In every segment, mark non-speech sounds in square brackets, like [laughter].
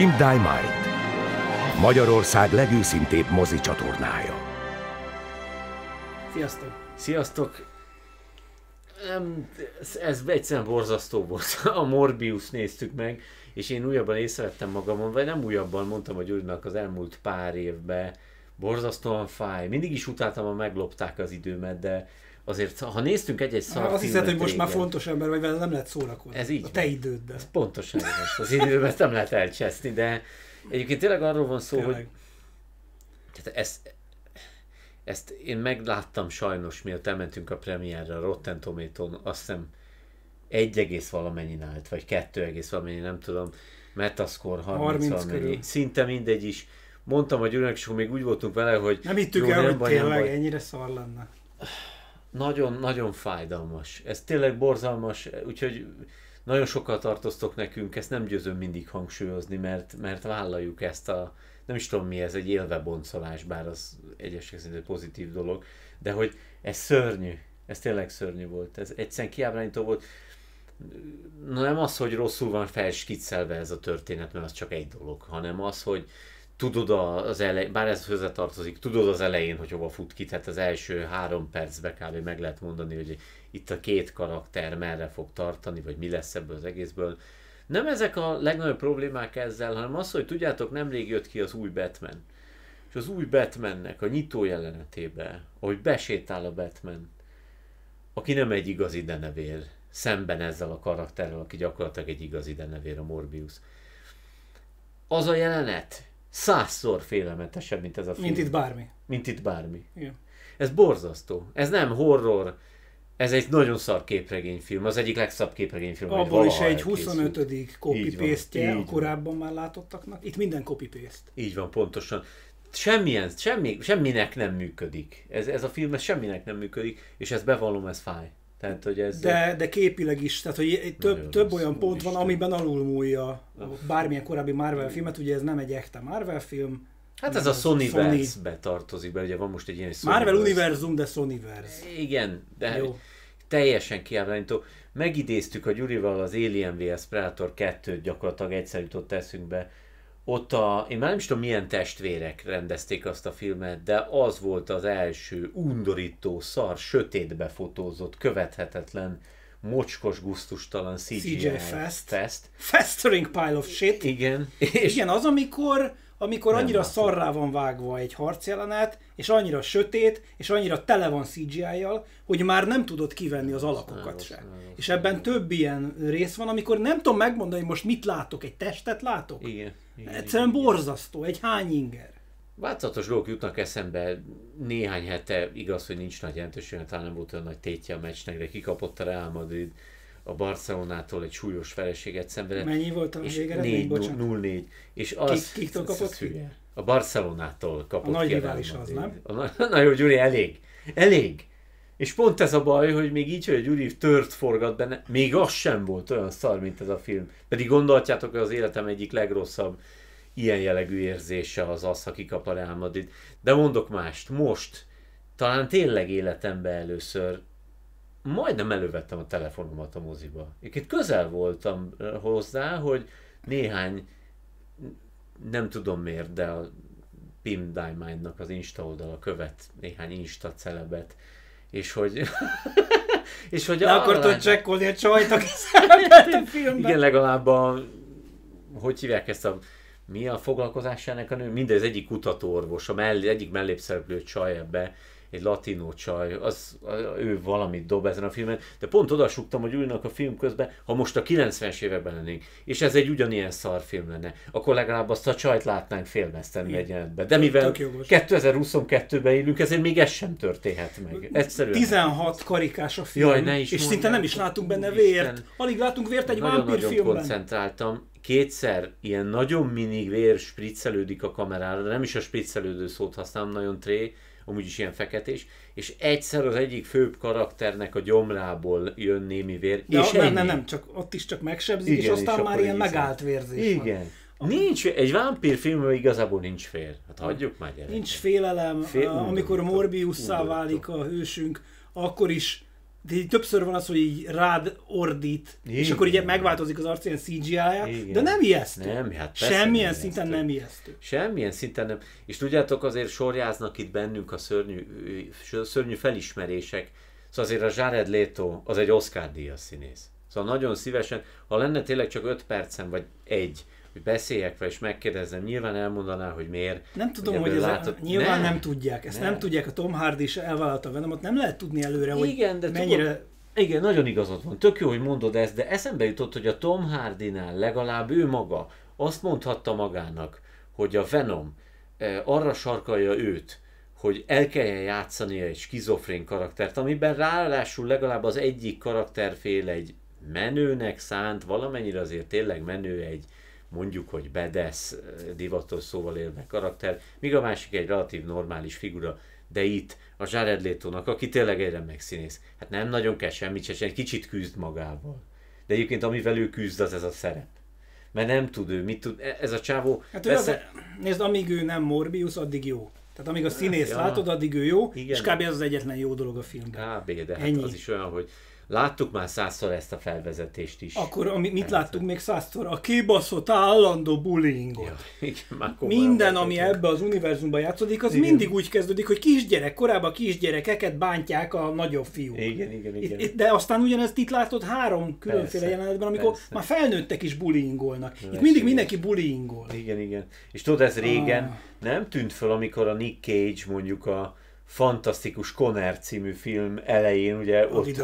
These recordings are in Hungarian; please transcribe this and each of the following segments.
Pimp Dynamite Magyarország legőszintébb mozi csatornája. Sziasztok! Sziasztok! Nem, ez, ez egyszerűen borzasztó volt. [laughs] A Morbius néztük meg, és én újabban észrevettem magamon, vagy nem újabban mondtam, hogy úrnak az elmúlt pár évben borzasztóan fáj. Mindig is utáltam, ha meglopták az időmet, de azért, ha néztünk egy-egy szar Azt hiszed, hogy most régen, már fontos ember vagy, vele nem lehet szórakozni. Ez így A te van. időddel. Ez pontosan ez az időmet nem lehet elcseszni, de egyébként tényleg arról van szó, hogy Tényleg. tehát ezt, ezt én megláttam sajnos, miatt elmentünk a premierre, a Rotten Tomato-n, azt hiszem 1, egész valamennyi állt, vagy 2 egész valamennyi, nem tudom, Metascore 30, 30 valamennyi, körül. szinte mindegy is. Mondtam a Gyurnak, és még úgy voltunk vele, hogy Nem hittük jó, el, nem hogy baj, tényleg baj. ennyire szar lenne. Nagyon, nagyon fájdalmas. Ez tényleg borzalmas, úgyhogy nagyon sokkal tartoztok nekünk, ezt nem győzöm mindig hangsúlyozni, mert, mert vállaljuk ezt a, nem is tudom mi ez, egy élve boncolás, bár az egyesek szerint pozitív dolog, de hogy ez szörnyű, ez tényleg szörnyű volt, ez egyszerűen kiábrándító volt. Na nem az, hogy rosszul van felskiccelve ez a történet, mert az csak egy dolog, hanem az, hogy tudod az elején, bár ez hozzátartozik, tudod az elején, hogy hova fut ki, tehát az első három percbe kb. meg lehet mondani, hogy itt a két karakter merre fog tartani, vagy mi lesz ebből az egészből. Nem ezek a legnagyobb problémák ezzel, hanem az, hogy tudjátok, nemrég jött ki az új Batman. És az új Batmannek a nyitó jelenetébe, ahogy besétál a Batman, aki nem egy igazi denevér, szemben ezzel a karakterrel, aki gyakorlatilag egy igazi denevér, a Morbius. Az a jelenet százszor félelmetesebb, mint ez a film. Mint itt bármi. Mint itt bármi. Igen. Ez borzasztó. Ez nem horror. Ez egy nagyon szar képregényfilm. Az egyik legszebb képregényfilm, Abból is egy elkészült. 25. Így copy van, paste így a korábban már látottaknak. Itt minden copy paste. Így van, pontosan. Semmilyen, semmi, semminek nem működik. Ez, ez a film ez semminek nem működik, és ezt bevallom, ez fáj. Tehát, hogy ez... De, de képileg is, tehát hogy több, több olyan pont van, úristen. amiben alulmúlja bármilyen korábbi Marvel filmet, ugye ez nem egy ekte Marvel film. hát ez a Sony, Sony. Verse-be tartozik be, ugye van most egy ilyen Sony Marvel univerzum, de Sonyverse. Igen, de Jó. teljesen kiábrándító. Megidéztük a Gyurival az Alien vs Predator 2-t, gyakorlatilag egyszer jutott eszünkbe. Ott a, én már nem is tudom milyen testvérek rendezték azt a filmet, de az volt az első undorító, szar, sötétbe fotózott, követhetetlen, mocskos, guztustalan CGI, CGI fest. fest. Festering pile of shit. Igen, és Igen, az, amikor, amikor Nem annyira látom. szarrá van vágva egy harcjelenet, és annyira sötét, és annyira tele van CGI-jal, hogy már nem tudod kivenni az alakokat se. És ebben több ilyen rész van, amikor nem tudom megmondani, hogy most mit látok, egy testet látok? igen, igen, Egyszerűen igen. borzasztó, egy hány inger. Változatos dolgok jutnak eszembe, néhány hete, igaz, hogy nincs nagy jelentősége, talán nem volt olyan nagy tétje a meccsnek, de kikapott a Real Madrid a Barcelonától egy súlyos vereséget szenvedett. Mennyi volt a végeredmény? 4 Bocsánat. 0-4. És az, kiktől ez- kapott ki? A Barcelonától kapott A nagy rivális Real az, nem? A na, [laughs] na jó, Gyuri, elég. Elég. És pont ez a baj, hogy még így, hogy Gyuri tört forgat benne, még az sem volt olyan szar, mint ez a film. Pedig gondolhatjátok, hogy az életem egyik legrosszabb ilyen jellegű érzése az az, ha kikap a Real Madrid. De mondok mást, most, talán tényleg életemben először majdnem elővettem a telefonomat a moziba. Egyébként közel voltam hozzá, hogy néhány, nem tudom miért, de a Pim Diamondnak az Insta oldala követ néhány Insta celebet, és hogy [laughs] és hogy Le akartad alá- csekkolni a csajt, aki [laughs] szerepelt a filmben. igen, legalább a, hogy hívják ezt a, mi a foglalkozás ennek a nő? Minden az egyik kutatóorvos, a mellé, egyik mellébb szereplő csaj ebbe, egy latinó csaj, az, ő valamit dob ezen a filmen, de pont oda suktam, hogy ülnek a film közben, ha most a 90-es években lennénk, és ez egy ugyanilyen szar film lenne, akkor legalább azt a csajt látnánk filmeszteni egy jelenetben. De mivel Tök jogos. 2022-ben élünk, ezért még ez sem történhet meg. Egyszerűen. 16 karikás a film, Jaj, ne is és szinte nem is látunk benne vért. Alig látunk vért egy vámpírfilmben. koncentráltam. Kétszer ilyen nagyon mini vér spriccelődik a kamerára, de nem is a spriccelődő szót használom, nagyon tré, amúgy is ilyen feketés, és egyszer az egyik főbb karakternek a gyomrából jön némi vér, De és nem, nem, nem, csak ott is csak megsebzik, és Igen, aztán és már ilyen megállt vérzés van. Igen. Nincs, egy vámpírfilmben igazából nincs fér. Hát hagyjuk már gyerek. Nincs félelem, Fél- Fél, amikor Morbiusszá válik a hősünk, akkor is De így többször van az, hogy így rád ordít, Igen. és akkor így megváltozik az arc ilyen cgi -ja, de nem ijesztő. Nem, hát Semmilyen nem szinten ijesztő. nem ijesztő. Semmilyen szinten nem. És tudjátok, azért sorjáznak itt bennünk a szörnyű, szörnyű felismerések. Szóval azért a Jared Leto az egy Oscar díjas színész. Szóval nagyon szívesen, ha lenne tényleg csak 5 percem, vagy egy, hogy beszéljek vele és megkérdezem, nyilván elmondaná, hogy miért. Nem tudom, hogy ez látod... a, nyilván nem, nem tudják, ezt nem. nem tudják, a Tom Hardy is elvállalta a Venomot, nem lehet tudni előre, hogy Igen, de mennyire... Tudod, igen, nagyon igazad van. Tök jó, hogy mondod ezt, de eszembe jutott, hogy a Tom Hardinál legalább ő maga azt mondhatta magának, hogy a Venom eh, arra sarkalja őt, hogy el kelljen játszania egy skizofrén karaktert, amiben ráadásul legalább az egyik karakterfél egy menőnek szánt, valamennyire azért tényleg menő egy mondjuk, hogy bedesz, divatos szóval élve karakter, míg a másik egy relatív normális figura, de itt a Jared Leto-nak, aki tényleg egy remek színész, hát nem nagyon kell semmit se, egy kicsit küzd magával. De egyébként amivel ő küzd, az ez a szerep. Mert nem tud ő, mit tud, ez a csávó... Hát persze... az, nézd, amíg ő nem Morbius, addig jó. Tehát amíg a színész ja. látod, addig ő jó, Igen. és kb. ez az egyetlen jó dolog a filmben. Kb. de hát Ennyi. az is olyan, hogy Láttuk már százszor ezt a felvezetést is. Akkor ami, mit Persze. láttuk még százszor? A kibaszott állandó bullyingot. Ja, [laughs] igen, Minden, ami ebbe az univerzumban játszódik, az igen. mindig úgy kezdődik, hogy kisgyerek, korábban kisgyerekeket bántják a nagyobb fiúk. Igen, igen, igen. Itt, de aztán ugyanezt itt látod három különféle Persze. jelenetben, amikor Persze. már felnőttek is bullyingolnak. Itt mindig mindenki bullyingol. Igen, igen. És tudod, ez régen ah. nem tűnt fel, amikor a Nick Cage mondjuk a fantasztikus Conner című film elején, ugye a ott,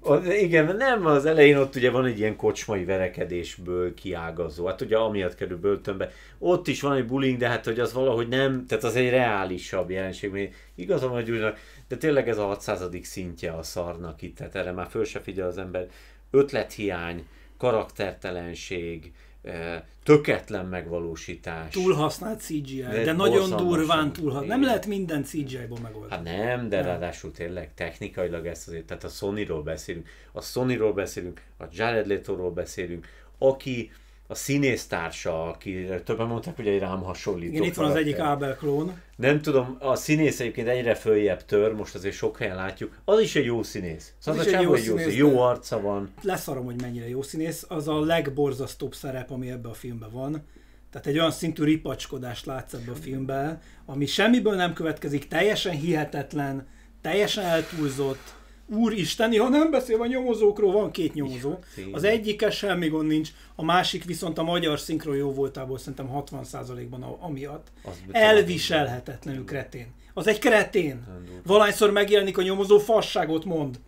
ott, igen, nem, az elején ott ugye van egy ilyen kocsmai verekedésből kiágazó, hát ugye amiatt kerül börtönbe. Ott is van egy bullying, de hát hogy az valahogy nem, tehát az egy reálisabb jelenség, még igazam, hogy úgy, de tényleg ez a 600. szintje a szarnak itt, tehát erre már föl se figyel az ember. Ötlethiány, karaktertelenség, töketlen megvalósítás. Túlhasznált CGI, de, de nagyon durván túlhasznált. Nem lehet minden CGI-ból megoldani. Hát nem, de nem. ráadásul tényleg technikailag ezt azért, tehát a Sony-ról beszélünk, a Sony-ról beszélünk, a Jared Leto-ról beszélünk, aki a színésztársa, aki többen mondták, hogy egy rám hasonlító. Igen, itt van az egyik Abel klón. Nem tudom, a színész egyébként egyre följebb tör, most azért sok helyen látjuk. Az is egy jó színész. Szóval az, az egy jó, egy jó színész, jó arca van. Leszarom, hogy mennyire jó színész. Az a legborzasztóbb szerep, ami ebbe a filmben van. Tehát egy olyan szintű ripacskodást látsz ebbe a filmben, ami semmiből nem következik, teljesen hihetetlen, teljesen eltúlzott, úristeni, ha nem beszél a nyomozókról, van két nyomozó. Az egyikkel semmi gond nincs, a másik viszont a magyar szinkron jó voltából szerintem 60%-ban amiatt. Elviselhetetlenül kretén. Az egy kretén. Valányszor megjelenik a nyomozó, fasságot mond.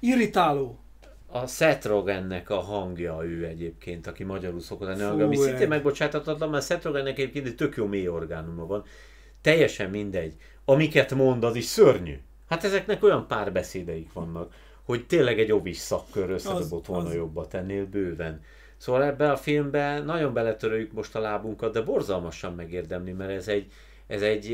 Irritáló. A Seth Rogennek a hangja ő egyébként, aki magyarul szokott lenni, ami szintén megbocsátatlan, mert Seth Rogennek egyébként egy tök jó mély orgánuma van. Teljesen mindegy. Amiket mond, az is szörnyű. Hát ezeknek olyan párbeszédeik vannak, hogy tényleg egy ovis szakkör összedobott volna az... jobba tennél bőven. Szóval ebbe a filmbe nagyon beletörőjük most a lábunkat, de borzalmasan megérdemli, mert ez egy, ez egy,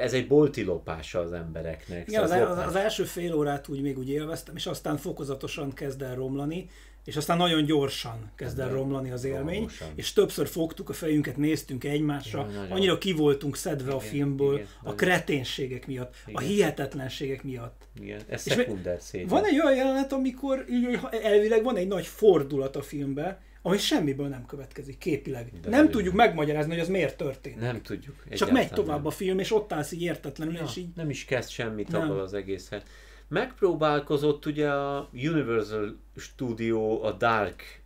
ez egy bolti lopása az embereknek. Igen, szóval az, az, az első fél órát úgy még úgy élveztem, és aztán fokozatosan kezd el romlani, és aztán nagyon gyorsan kezd el romlani az élmény, Valósan. és többször fogtuk a fejünket, néztünk egymásra, igen, annyira ki voltunk szedve igen, a filmből igen, a kreténségek miatt, igen. a hihetetlenségek miatt. Igen, ez szekunder szégyen. Van egy olyan jelenet, amikor elvileg van egy nagy fordulat a filmbe, ami semmiből nem következik képileg. De nem tudjuk jó. megmagyarázni, hogy az miért történt. Nem tudjuk. Csak megy tovább nem. a film, és ott állsz így értetlenül, ja, és így... Nem is kezd semmit abból az egészet. Megpróbálkozott ugye a Universal Studio a Dark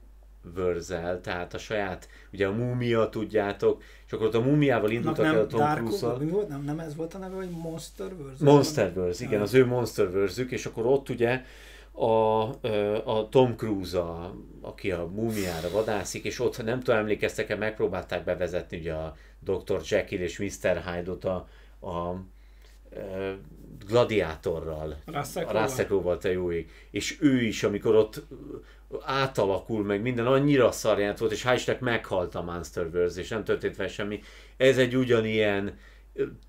verse tehát a saját, ugye a múmia, tudjátok, és akkor ott a múmiával indultak el a Tom Cruise-szal. Nem, nem ez volt a neve, hogy Monsterverse? Monsterverse, igen, az ő monsterverse és akkor ott ugye a, a Tom Cruise, a, aki a múmiára vadászik, és ott nem tudom, emlékeztek-e, megpróbálták bevezetni ugye a Dr. Jekyll és Mr. Hyde-ot a, a, a gladiátorral, a Russell te jó ég. És ő is, amikor ott átalakul meg minden, annyira szarját volt, és hál' meghalt a Monsterverse, és nem történt vele semmi. Ez egy ugyanilyen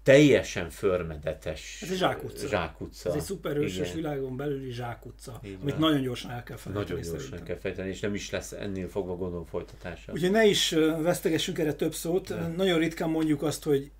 teljesen förmedetes Ez egy zsákutca. zsákutca. Ez egy szuperősös világon belüli zsákutca, Igen. amit nagyon gyorsan el kell fejteni. Nagyon gyorsan szerintem. kell fejteni, és nem is lesz ennél fogva gondolom folytatása. Úgyhogy ne is vesztegessünk erre több szót. De. Nagyon ritkán mondjuk azt, hogy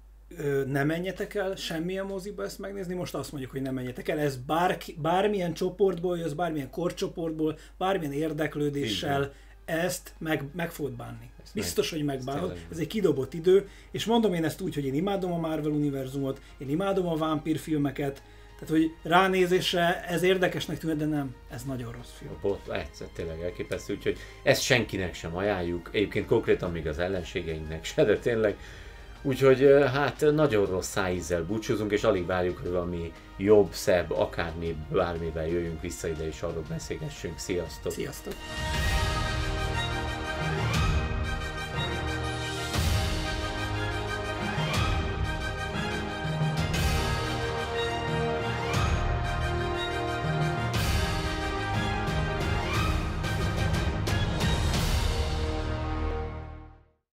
ne menjetek el semmilyen moziba ezt megnézni, most azt mondjuk, hogy ne menjetek el. Ez bárki, bármilyen csoportból jössz, bármilyen korcsoportból, bármilyen érdeklődéssel, ezt meg, meg fogod bánni. Ezt Biztos, meg- hogy megbánod. Ez egy kidobott idő, és mondom én ezt úgy, hogy én imádom a Marvel univerzumot, én imádom a vámpírfilmeket, tehát, hogy ránézésre ez érdekesnek tűnt, de nem, ez nagyon rossz film. Bot, egyszer tényleg elképesztő, úgyhogy ezt senkinek sem ajánljuk, egyébként konkrétan még az ellenségeinknek se, de tényleg. Úgyhogy hát nagyon rossz szájízzel búcsúzunk, és alig várjuk, hogy valami jobb, szebb, akármi, bármivel jöjjünk vissza ide, és arról beszélgessünk. Sziasztok! Sziasztok!